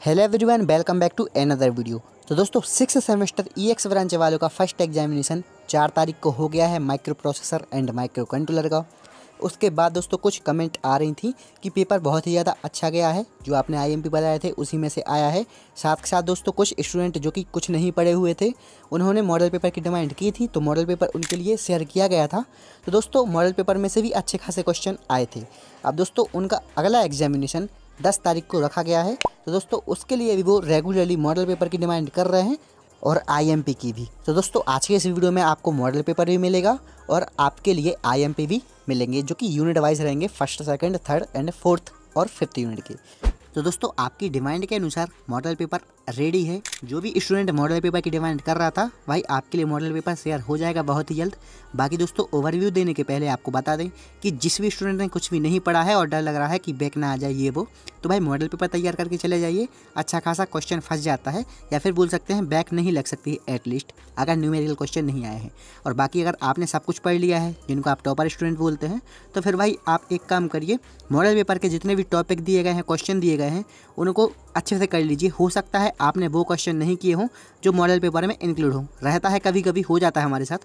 Hello everyone welcome back to another video तो दोस्तों six semester E X branch वालों का फ़र्स्ट एग्जामिनेशन चार तारीख को हो गया है microprocessor and microcontroller का। उसके बाद दोस्तों, कुछ कमेंट आ रही थी कि पेपर बहुत ही ज़्यादा अच्छा गया है, जो आपने आई आईएमपी बताए थे, उसी में से आया है। साथ के साथ दोस्तों, कुछ स्टूडेंट जो कि कुछ नहीं पढ़े हुए थे, उन्होंने मॉडल पेपर की डिमांड की थी तो मॉडल पेपर उनके लिए शेयर किया गया था। तो दोस्तों मॉडल पेपर में से भी अच्छे खासे क्वेश्चन आए थे। अब दोस्तों, उनका अगला एग्जामिनेशन दस तारीख को रखा गया है। तो दोस्तों, उसके लिए भी वो रेगुलरली मॉडल पेपर की डिमांड कर रहे हैं और आईएमपी की भी। तो दोस्तों, आज के इस वीडियो में आपको मॉडल पेपर भी मिलेगा और आपके लिए आईएमपी भी मिलेंगे, जो कि यूनिट वाइज रहेंगे first second third and fourth और फिफ्थ यूनिट के। तो दोस्तों, आपकी डिमांड के अनुसार मॉडल पेपर रेडी है। जो भी स्टूडेंट मॉडल पेपर की डिमांड कर रहा था, भाई आपके लिए मॉडल पेपर शेयर हो जाएगा बहुत ही जल्द। बाकी दोस्तों ओवरव्यू देने के पहले आपको बता दें कि जिस भी स्टूडेंट ने कुछ भी नहीं पढ़ा है और डर लग रहा है कि बैक ना आ जाए ये वो तो भाई मॉडल पेपर तैयार करके चले जाइए। अच्छा खासा क्वेश्चन फंस जाता है या फिर बोल सकते हैं बैक नहीं लग सकती एटलीस्ट अगर न्यूमेरिकल क्वेश्चन नहीं आए हैं। और बाकी अगर आपने सब कुछ पढ़ लिया है, जिनको आप टॉपर स्टूडेंट बोलते हैं तो फिर भाई आप एक काम करिए, मॉडल पेपर के जितने भी टॉपिक दिए गए हैं क्वेश्चन दिए गए हैं, उनको अच्छे से कर लीजिए। हो सकता है आपने वो क्वेश्चन नहीं किए हों, जो मॉडल पेपर में इंक्लूड हो। रहता है कभी कभी हो जाता है हमारे साथ,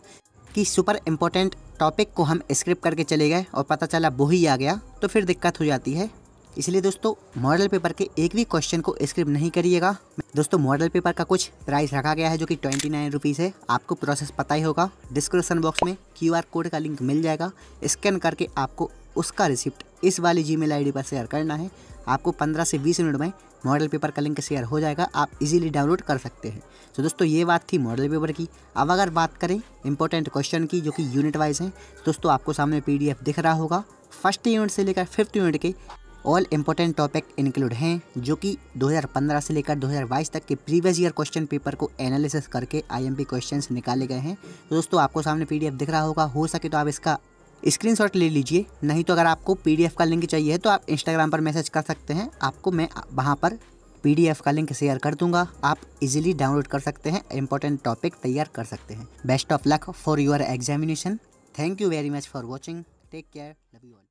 कि सुपर इम्पोर्टेंट टॉपिक को हम स्क्रिप्ट करके चले गए और पता चला वो ही आ गया तो फिर दिक्कत हो जाती है। इसलिए दोस्तों मॉडल पेपर के एक भी क्वेश्चन को स्क्रिप्ट नहीं करिएगा। दोस्तों मॉडल पेपर का कुछ प्राइस रखा गया है, जो कि ट्वेंटी नाइन रुपीज़ है। आपको प्रोसेस पता ही होगा। डिस्क्रिप्शन बॉक्स में क्यूआर कोड का लिंक मिल जाएगा। स्कैन करके आपको उसका रिसिप्ट इस वाली जी मेल पर शेयर करना है। आपको 15 से 20 मिनट में मॉडल पेपर का लिंक शेयर हो जाएगा। आप इजीली डाउनलोड कर सकते हैं। तो दोस्तों, ये बात थी मॉडल पेपर की। अब अगर बात करें इंपॉर्टेंट क्वेश्चन की, जो कि यूनिट वाइज हैं, दोस्तों, आपको सामने पीडीएफ दिख रहा होगा। फ़र्स्ट यूनिट से लेकर फिफ्थ यूनिट के ऑल इंपॉर्टेंट टॉपिक इंक्लूड हैं, जो कि 2015 से लेकर 2022 तक के प्रीवियस ईयर क्वेश्चन पेपर को एनालिसिस करके आईएमपी क्वेश्चंस निकाले गए हैं। तो दोस्तों, आपको सामने पीडीएफ दिख रहा होगा। हो सके तो आप इसका स्क्रीनशॉट ले लीजिए, नहीं तो अगर आपको पीडीएफ का लिंक चाहिए तो आप इंस्टाग्राम पर मैसेज कर सकते हैं। आपको मैं वहाँ पर पीडीएफ का लिंक शेयर कर दूँगा। आप इजीली डाउनलोड कर सकते हैं इंपॉर्टेंट टॉपिक तैयार कर सकते हैं। Best of luck for your examination thank you very much for watching take care love you all